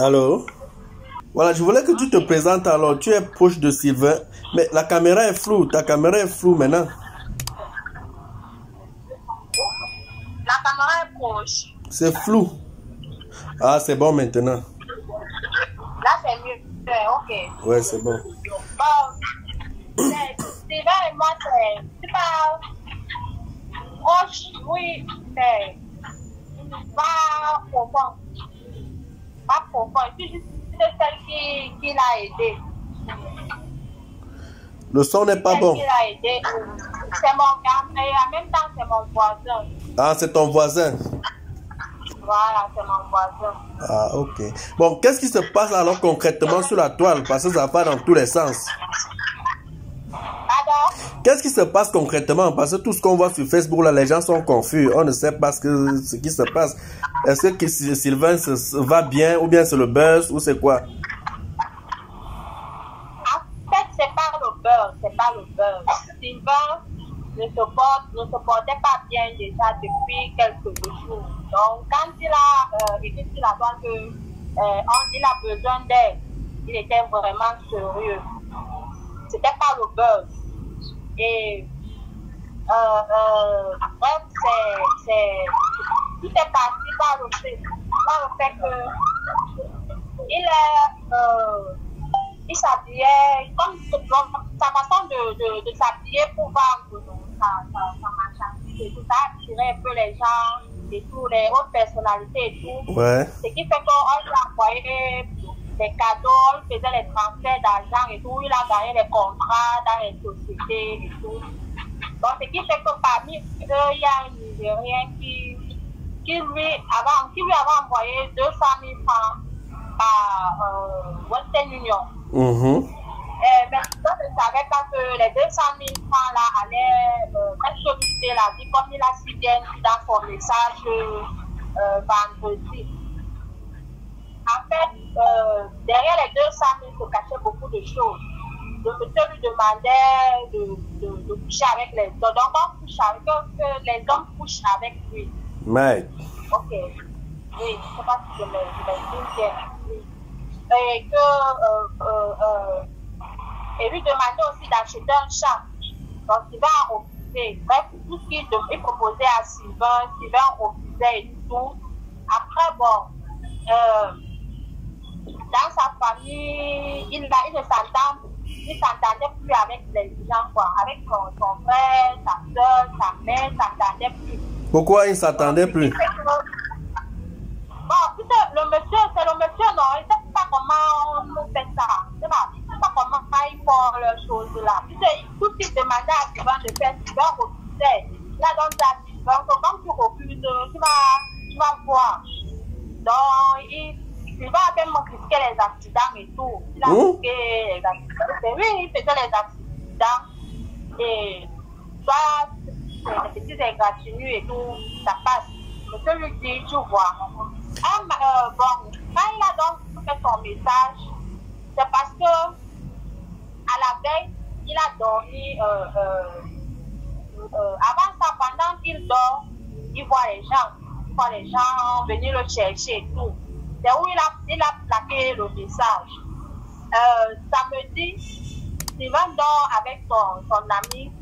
Allô? Voilà, je voulais que tu te présentes alors. Tu es proche de Sylvain, mais la caméra est floue. Ta caméra est floue maintenant. La caméra est proche. C'est flou. Ah, c'est bon maintenant. Là, c'est mieux. Ok. Ouais, c'est bon. Bon, c'est- Sylvain et moi, c'est c'est pas proche, oui, mais pas profond. Pas profond. Juste celle qui, qui l'a aidé. Le son n'est pas bon. C'est mon mais en même temps, c'est mon voisin. Ah, c'est ton voisin. Voilà, c'est mon voisin. Ah, ok. Bon, qu'est-ce qui se passe alors concrètement sur la toile? Parce que ça va dans tous les sens. Qu'est-ce qui se passe concrètement? Parce que tout ce qu'on voit sur Facebook, là, les gens sont confus. On ne sait pas ce, que, qui se passe. Est-ce que Sylvain se- va bien ou bien c'est le buzz ou c'est quoi? En fait, c'est pas le c'est pas le beurre. Sylvain ne se, portait pas bien déjà depuis quelques jours. Donc, quand il a euh, euh, on- il a besoin d'aide, il était vraiment sérieux. C'était pas le beurre. Et euh, euh, c'est, tout est parti par le fait, par le fait que il est il s'habillait comme sa façon de, de, s'habiller pour vendre sa, sa, marchandise ça attirait un peu les gens et tout, les autres personnalités et tout. Ouais. Ce qui fait qu'on lui envoyait des cadeaux, faisait les transferts d'argent et tout. Il a gagné des contrats dans les sociétés et tout. Donc, ce qui fait que parmi eux, il y a un Nigérien qui, qui, lui, avait, qui lui avait envoyé 200 000 francs par euh, Western Union. Mhm. Euh, mais toi, je ne savais pas que les 200 000 francs là allaient euh, révolutionner la vie, comme il a si bien dit dans son message euh, vendredi. En fait, euh, derrière les 200 000 se cachaient beaucoup de choses. Le monsieur lui demandait de, de, de coucher avec les hommes. Donc, on couche avec eux, que les hommes couchent avec lui. Mike. Ok. Oui, je ne sais pas si je me, je me dis bien. Et que, euh, euh, euh, et lui demandait aussi d'acheter un chat. Donc, Sylvain a refusé. Bref, tout ce qu'il il proposait à Sylvain, Sylvain refusait et tout. Après, bon, euh, dans sa famille, il, a- il ne s'entend, il s'entendait plus avec les gens, quoi. Avec son, son frère, sa soeur, sa mère, s'entendait plus. Pourquoi il ne s'attendait plus? Bon, tu sais, le monsieur, c'est le monsieur, non, il ne sait pas comment on fait ça. Tu sais pas, il ne sait pas comment ils font les choses là. Tu sais, tout ce qu'il demandait à Sylvain de faire, Sylvain refusait. Il a donc dit à Sylvain comme tu refuses, tu vas, tu vas voir. Donc, il, Sylvain a même risqué les accidents et tout. Il a risqué les accidents. Oui, il faisait les accidents. Et soit c'est des petits égratignures et tout, ça passe. Monsieur lui dit, tu vois. Ah, euh, bon, quand il a donc fait son message, c'est parce que à la veille, il a dormi. Euh, euh, avant ça, pendant qu'il dort, il voit les gens. Il voit les gens venir le chercher et tout. C'est où il a, il a plaqué le message. Euh, samedi, Sylvain dort avec son, son ami.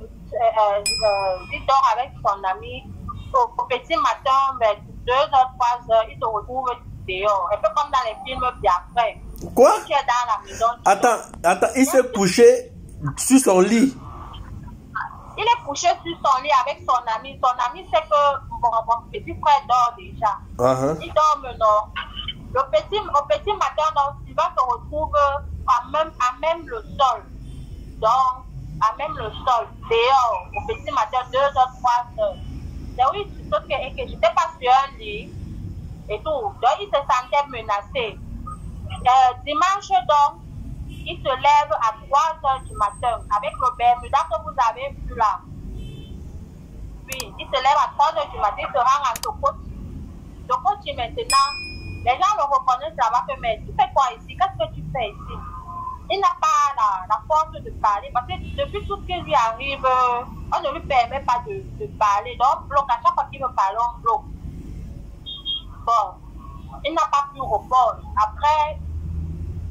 Euh, euh, il dort avec son ami. Au, au petit matin, vers 2 h 3 heures, il se retrouve dehors. Un peu comme dans les films puis après. Quoi? Tu es dans la maison. Attends, attends, il s'est couché sur son lit. Il est couché sur son lit avec son ami. Son ami sait que mon, mon petit frère dort déjà. Uh-huh. Il dort maintenant. Le petit, au petit matin, donc, Sylvain se retrouve à même, à même le sol. Donc, à même le sol, dehors, au petit matin, 2 h 3 heures. C'est oui, sauf que, et que je n'étais pas sur un lit et tout. Donc, il se sentait menacé. Euh, dimanche, donc, il se lève à 3 heures du matin avec le Bermuda que vous avez vu là. Oui, il se lève à 3 heures du matin, il se rend à Sokoti. Sokoti maintenant, les gens le reconnaissent là-bas que, mais tu fais quoi ici? Qu'est-ce que tu fais ici? Il n'a pas la, force de parler parce que depuis tout ce qui lui arrive, euh, on ne lui permet pas de, parler. Donc, on bloque. À chaque fois qu'il veut parler, on bloque. Bon. il n'a pas pu répondre. Après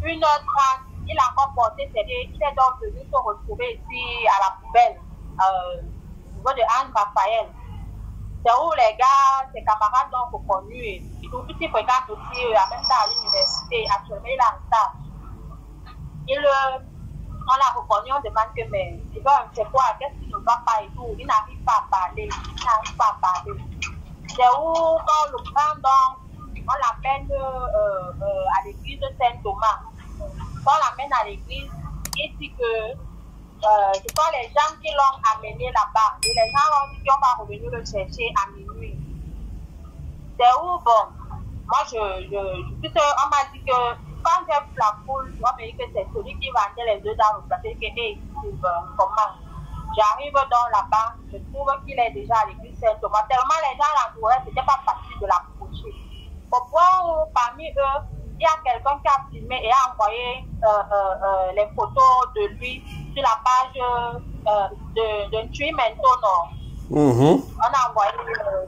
une heure trente, il a encore porté ses pieds. Il est donc venu se retrouver ici à la poubelle, euh, au niveau de Anne Raphaël. C'est où les gars, ses camarades l'ont reconnu. Et tout petit fréquente aussi euh, en même temps à l'université. Actuellement, il est en stage. Il, euh, on l'a reconnu, on demande que, mais il va, c'est quoi, qu'est-ce qui ne va pas et tout? Il n'arrive pas à parler. Il n'arrive pas à parler. C'est où, quand le prend donc, on euh, euh, à l'église de Saint-Thomas. L'amène à l'église, il dit que euh, ce sont les gens qui l'ont amené là-bas. Et les gens ont dit qu'on va revenir le chercher à minuit. C'est où, bon, moi, je, je, puisque on m'a dit que quand j'ai vu la foule, on m'a dit que c'est celui qui vendait les deux dans le plateau, que, hey, comment? J'arrive donc là-bas, je trouve qu'il est déjà à l'église Saint-Thomas. Tellement les gens l'entouraient, c'était pas facile de l'approcher. Au point où parmi eux, il y a quelqu'un qui a filmé et a envoyé euh, euh, euh, les photos de lui sur la page euh, de, de Tui Mentono. Mhm. On a envoyé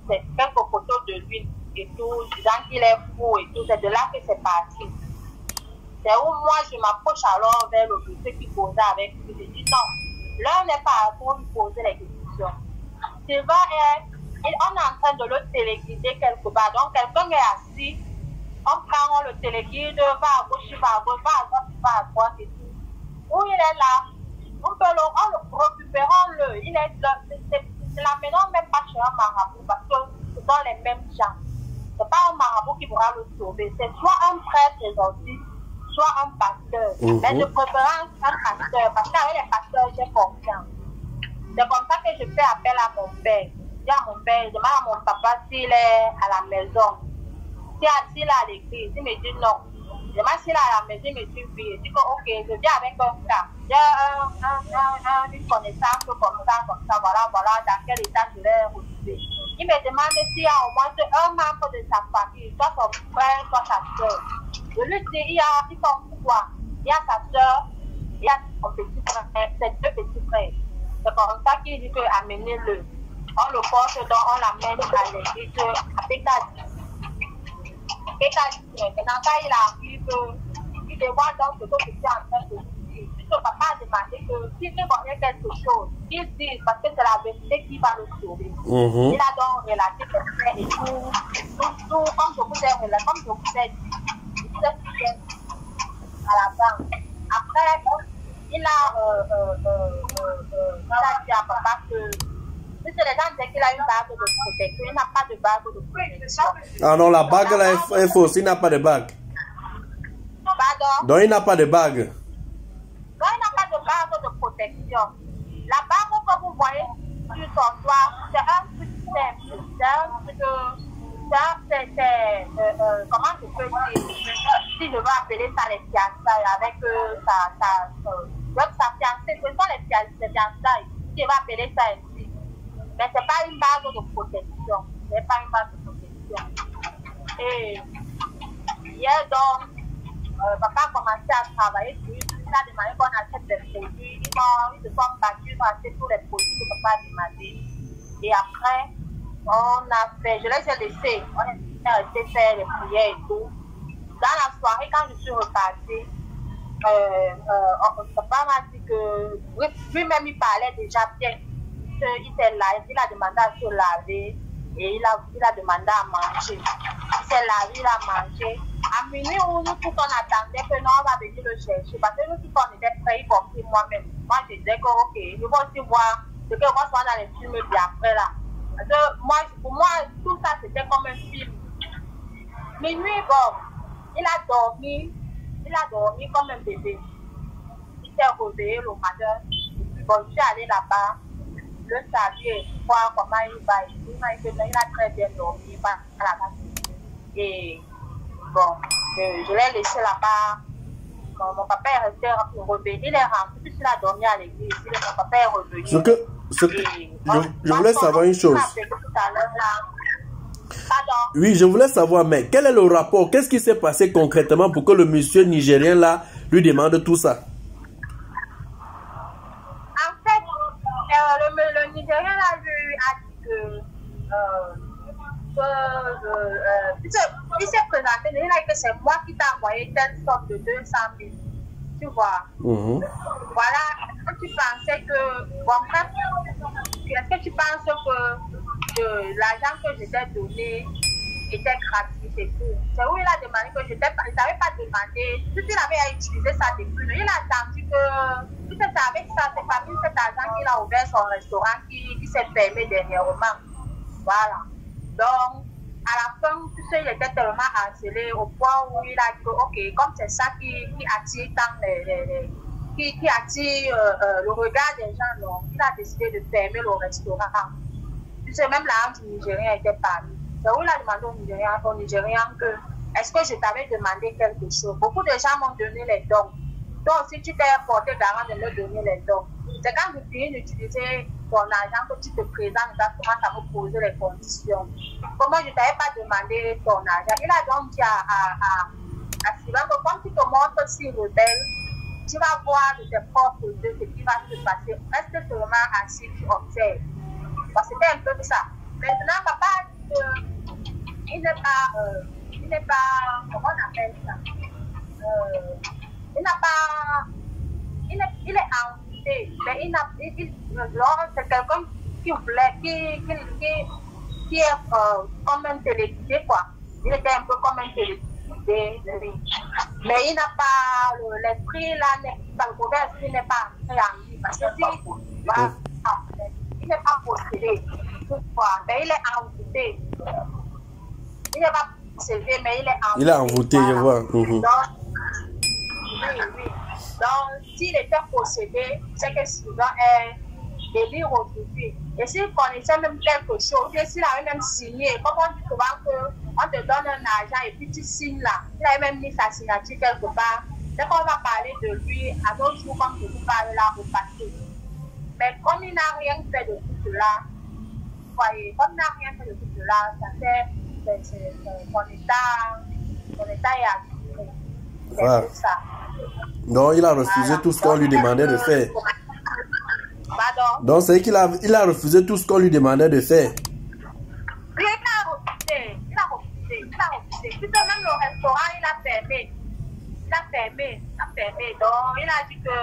quelques photos de lui et tout, disant qu'il est fou et tout. C'est de là que c'est parti. C'est où moi je m'approche alors vers le monsieur qui causait avec lui. Je dis non, l'heure n'est pas pour lui poser les questions. Sylvain est, on est en train de le téléguider quelque part. Donc quelqu'un est assis, on prend on le téléguide, va à gauche, va à gauche, va à droite, va à droite et tout. Où il est là, on peut le, on le. Il est là, c'est l'amenons même pas chez un marabout parce que ce sont les mêmes gens. C'est pas un marabout qui pourra le sauver. C'est soit un prêtre exorciste, soit un pasteur. Mhm. Mais de préférence un pasteur parce qu'avec les pasteurs, j'ai confiance. C'est comme ça que je fais appel à mon père. Je dis à mon père, je demande à mon papa s'il est à la maison. Si est à l'église, il me dit non. Je est à la maison, il me dit oui. Je dis que ok, je viens avec un cas. J'ai un, un, un, un, une connaissance comme ça, comme ça, voilà, voilà, dans quel état je l'ai retrouvé. Il me demande s'il y a au moins un membre de sa famille, soit son frère, soit sa soeur. Je lui dis, il y a, ils sont trois. Il y a sa soeur, il y a son petit frère, ses deux petits frères. C'est comme ça qu'il dit que amenez-le. On le porte, donc on l'amène à l'église à Pécadi. Pécadi, maintenant quand il arrive, il dévoile donc ce que je suis en train de lui dire. Puisque papa a demandé que s'il veut voyait quelque chose, il dit parce que c'est la vérité qui va le sauver. Mhm. Il a donc relaté ses faits et tout, tout, tout, comme je vous ai relaté, comme je vous ai dit. Il s'est fait à la banque. Après, il a, euh, euh, euh, euh, euh, que, puisque les gens disaient qu'il a une bague de protection, il n'a pas de bague de protection. Ah non, la bague là est, fausse, il n'a pas de bague. Pardon? Donc il n'a pas de bague. Non, il n'a pas de bague de protection. La bague que vous voyez sur son doigt, c'est un truc simple. C'est un truc, c'est c'est, c'est, euh, euh, comment je peux dire, si je veux appeler ça les fiançailles avec euh, sa, sa, donc sa fiancée, ce sont les fiançailles, si je veux appeler ça Mais c'est pas une bague de protection. C'est pas une bague de protection. Et hier donc, euh, papa a commencé à travailler sur lui. Il a demandé qu'on achète des produits. Ils, ont, ils se sont battus tous les produits que papa a demandé. Et après, on a fait, je les ai laissés. On est resté faire les prières et tout. Dans la soirée, quand je suis repartie, euh, euh, papa m'a dit que lui- lui-même il parlait déjà bien. Il s'est lavé, il a demandé à se laver et il a, il a demandé à manger. Il s'est lavé, il a mangé. À minuit, où nous tous on attendait que non, on va venir le chercher. Parce que nous tous on était prêts, y compris moi-même. Moi je disais que ok, je vais aussi voir ce que moi vois dans les films puis après là. Parce que moi, pour moi, tout ça c'était comme un film. Minuit, bon, il a dormi, il a dormi comme un bébé. Il s'est réveillé le matin. Bon, je suis allée là-bas, le saluer, voir comment il va. Il m'a dit que non, il a très bien dormi, il va à la maison. Et bon, je, l'ai laissé là-bas. Mon, mon papa est resté réveillé. Il est rentré, puisqu'il a dormi à l'église. Il Mon papa est revenu. Ce que, ce que- Et je, je voulais savoir une chose. Oui, je voulais savoir, mais quel est le rapport? Qu'est-ce qui s'est passé concrètement pour que le monsieur nigérien là lui demande tout ça En fait, euh, le, le Nigérien là, lui a dit que, euh, que euh, euh, puisque il s'est présenté, il a dit que c'est moi qui t'ai envoyé telle somme de 200 000. Tu vois. Mhm. Voilà, est-ce que tu pensais que, bon, est-ce que tu penses que l'argent que je t'ai donné était gratuit et tout? C'est où il a demandé que je t'ai pas, il t'avait pas demandé, si tu l'avais à utiliser ça depuis, il a attendu que, si c'est avec ça, c'est parmi cet argent qu'il a ouvert son restaurant qui, qui s'est fermé dernièrement. Voilà. Donc, à la fin, tu sais, il était tellement harcelé au point où il a dit ok, comme c'est ça qui, attire les, qui, attire euh, euh, le regard des gens, donc, il a décidé de fermer le restaurant. Tu sais, même la du Nigérien était parmi. C'est où il a demandé au Nigérien, au Nigérien que, est-ce que je t'avais demandé quelque chose? Beaucoup de gens m'ont donné les dons. Toi aussi, tu t'es porté garant de me donner les dons. C'est quand je finis d'utiliser ton argent que tu te présentes, là, tu commences à me poser les conditions. Comment je ne t'avais pas demandé ton argent? Il a donc dit à, à, à, à Sylvain que comme tu te montres si rebelle, tu vas voir de tes propres yeux ce qui va se passer. Reste seulement assis, tu observes. Que c'était un peu ça. Maintenant, papa il n'est pas, euh, il n'est pas, comment on appelle ça? Euh, il n'a pas, il est, il est mais il n'a, il, il, c'est quelqu'un qui voulait, qui, qui, qui, qui est euh, comme un télévisé, quoi. Il était un peu comme un télévisé, lui. Mais il n'a pas, le- l'esprit là, esprit n'est pas. Parce que il n'est pas possédé, mais il est envoûté. Il n'est pas possédé, mais il est envoûté. Il est envoûté, je vois. Donc, oui, oui. Donc, s'il était possédé, c'est que souvent est délire aujourd'hui. Et s'il connaissait même quelque chose, et s'il avait même signé, comme on dit souvent qu'on te donne un argent et puis tu signes là, il avait même mis sa signature quelque part. C'est qu'on va parler de lui à d'autres jours comme je vous parle là au passé. Mais comme il n'a rien fait de tout cela, vous voyez, comme il n'a rien fait de tout cela, ça fait son état, son état est. C'est Ouais. tout ça. Donc, il a refusé tout ce qu'on lui demandait de faire. Pardon? Donc, c'est qu'il a, il a refusé tout ce qu'on lui demandait de faire. Il a refusé. Il a refusé. Il a refusé. Puisque même le restaurant, il a fermé. Il a fermé. Il a fermé. Donc, il a dit que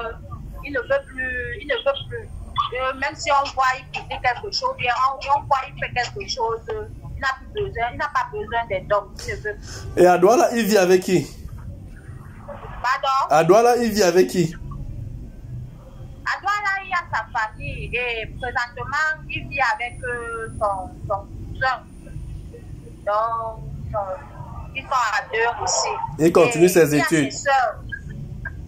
il ne veut plus. Il ne veut plus. Euh, même si on voit il quitter quelque chose, bien, on, on voit il fait quelque chose, il n'a plus besoin. Il n'a pas besoin des dons. Et à Douala, il vit avec qui? Pardon? À Douala, il vit avec qui? À Douala, il y a sa famille et présentement, il vit avec euh, son, son cousin. Donc, son- ils sont à deux aussi. Il continue Et ses il études.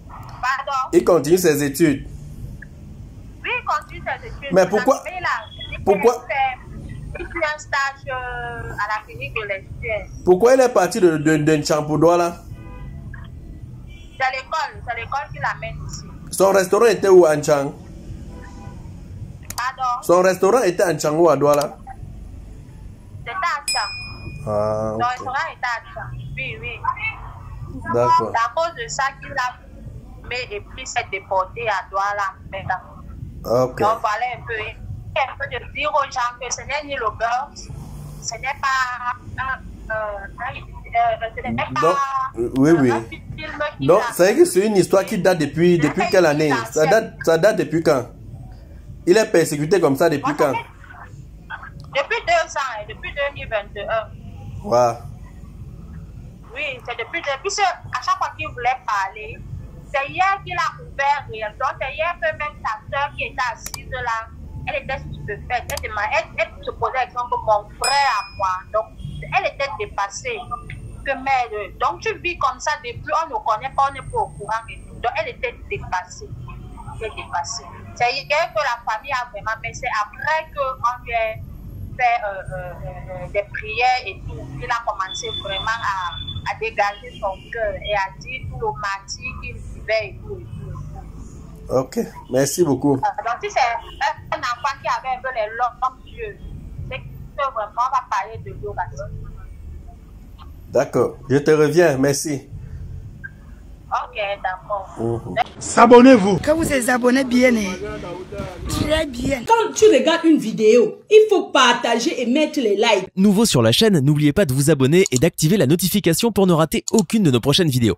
Pardon? Il continue ses études. Oui, il continue ses études. Mais pourquoi- Mais pourquoi- fait- Il fait un stage euh, à la clinique de l'extérieur. Pourquoi il est parti de, de, Douala C'est l'école, c'est l'école qui l'amène ici. Son restaurant était où à Nchang? Pardon? Son restaurant était à Nchang ou à Douala? C'était à Tchang. Ah, ok. restaurant était à Tchang. Oui, oui. D'accord. C'est à cause de ça qu'il a mais et puis s'est déporté à Douala maintenant. Ok. Donc voilà un peu, un peu de dire aux gens que ce n'est ni le beurre, ce n'est pas un, euh, un- Donc, euh, oui, oui. Donc, c'est que c'est une histoire qui date depuis, depuis quelle année? Ça date, ça date depuis quand? Il est persécuté comme ça depuis quand? Depuis deux ans, et depuis 2021. Waouh. Oui, c'est depuis, depuis à chaque fois qu'il voulait parler, c'est hier qu'il a ouvert rien. Donc, c'est hier que même sa soeur qui était assise là, elle était stupéfaite. Elle, elle, elle se posait la question que mon frère à moi. Donc, elle était dépassée. Mère, donc, tu vis comme ça depuis, on ne connaît pas, on n'est pas au courant. Donc, elle était dépassée. Elle était dépassée. C'est hier que la famille a vraiment, mais c'est après qu'on lui a fait euh, euh, euh, des prières et tout, il a commencé vraiment à, à dégager son cœur et à dire tout le martyr qu'il vivait et tout. Ok. Merci beaucoup. Donc, si c'est un, enfant qui avait un peu les longs yeux, c'est que vraiment on va parler de aussi. D'accord. Je te reviens. Merci. Ok, d'accord. Mhm. S'abonnez-vous. Quand vous êtes abonné bien, hein. très bien. Quand tu regardes une vidéo, il faut partager et mettre les likes. Nouveau sur la chaîne, n'oubliez pas de vous abonner et d'activer la notification pour ne rater aucune de nos prochaines vidéos.